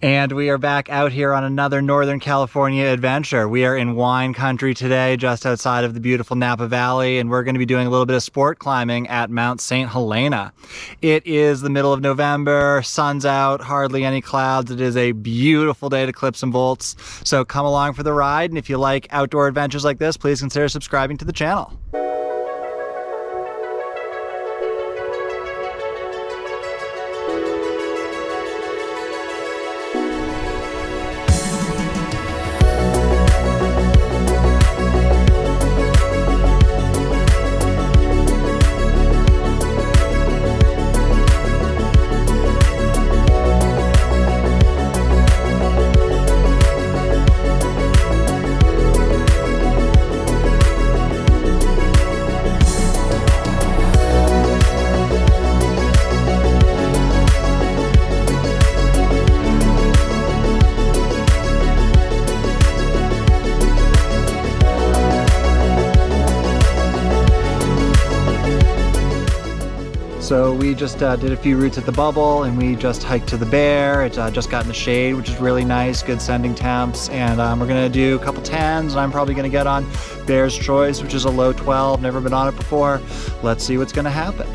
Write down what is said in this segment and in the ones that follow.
And we are back out here on another Northern California adventure. We are in wine country today, just outside of the beautiful Napa Valley, and we're going to be doing a little bit of sport climbing at Mount St. Helena. It is the middle of November, sun's out, hardly any clouds. It is a beautiful day to clip some bolts. So come along for the ride, and if you like outdoor adventures like this, please consider subscribing to the channel. So we just uh, did a few routes at the bubble and we just hiked to the bear. It uh, just got in the shade, which is really nice, good sending temps. And um, we're gonna do a couple 10s and I'm probably gonna get on Bear's Choice, which is a low 12, never been on it before. Let's see what's gonna happen.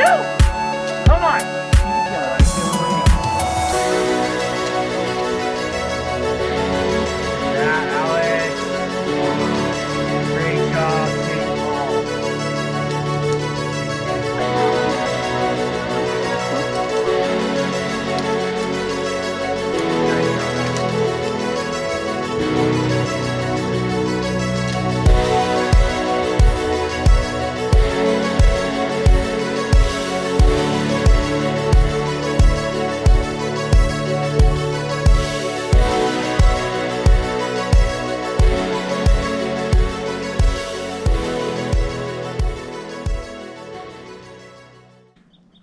You.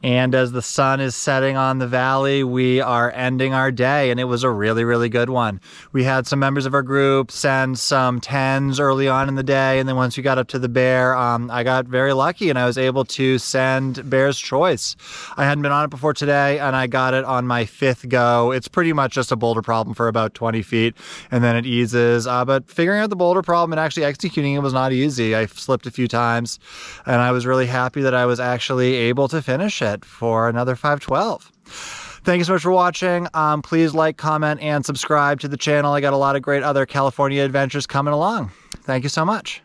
And as the sun is setting on the valley, we are ending our day, and it was a really, really good one. We had some members of our group send some 10s early on in the day, and then once we got up to the bear, um, I got very lucky and I was able to send Bear's Choice. I hadn't been on it before today, and I got it on my fifth go. It's pretty much just a boulder problem for about 20 feet, and then it eases. Uh, but figuring out the boulder problem and actually executing it was not easy. I slipped a few times, and I was really happy that I was actually able to finish it for another 512. Thank you so much for watching. Um, please like, comment, and subscribe to the channel. I got a lot of great other California adventures coming along. Thank you so much.